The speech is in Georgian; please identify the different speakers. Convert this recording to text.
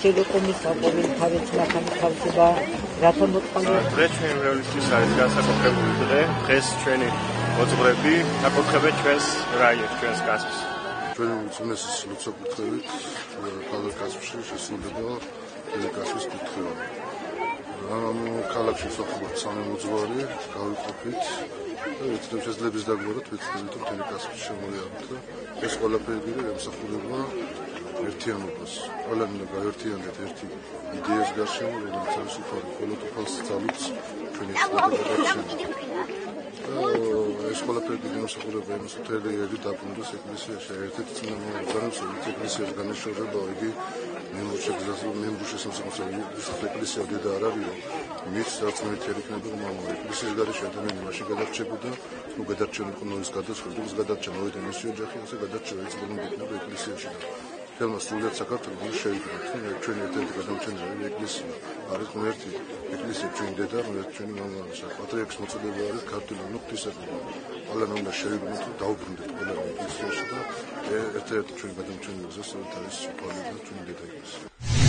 Speaker 1: შევეყომის საყოველთაო თავისმათანი თავსება რათა მოწყალე
Speaker 2: დღეს ჩვენ რეალისტის არის განსაკუთრებული დღე. დღეს ჩვენი მოძღვრები აკურთხებენ ჩვენს რაიონს ჩვენს კასპს
Speaker 3: ჩვენი უძნეს ლოცვა-კურთხევით ქალაქ კასპში შესრულდება დელიკასის კურთხევა ამ ქალაქში სოფლად სამი მოძღვარი გავიყოფით და ეცნებს შესაძლებლობის დაგვაროთ ვიცით რომ დელიკასში შემოიაროთ ეს ყველაფერი ემსახურება ერთიანობას. ყველანი უნდა გაერთიანდეთ ერთი იდეის გარშემო, რომელიც არის უფალი, ყოველთ უფალს ძალუც ჩვენი შეხედულება. ეს ყველაფერი განსაკუთრება იმის მთელი ერთი დაბრუნდეს ეკლესიაში ერთ-ერთი წინამორბედს რომელიც ეკლესიის განაშორება იგი მემუშეგზას მემუშეს სამსახურში ეკლესია დედა არ არის მის რაც მეტერი იქნება რომ ეკლესიის გარშე ადამიანი მაშინ გადარჩებოდა თუ გადარჩენილიყო ის გადასხდა ის გადარჩენა მოედან ის ოჯახი ასე გადარჩენა ის იქნება ეკლესიაში თელმა სრულად საქართველოს თქვენ ჩვენი ერთ-ერთი გადამჩენილი ეკლესია არის ღმერთი ეკლესია ჩვენი დედა ღმერთი ჩვენი მამა. პატრიარქის მოწოდება არის ქართული ნუქტისებია ყველანი უნდა შევიბრუნოთ და დაუბრუნდეთ ყველა ეკლესიაში და ერთ-ერთი ჩვენი გადამჩენილი გზა სწორედ არის სოფალი და ჩვენი დედა ეკლესია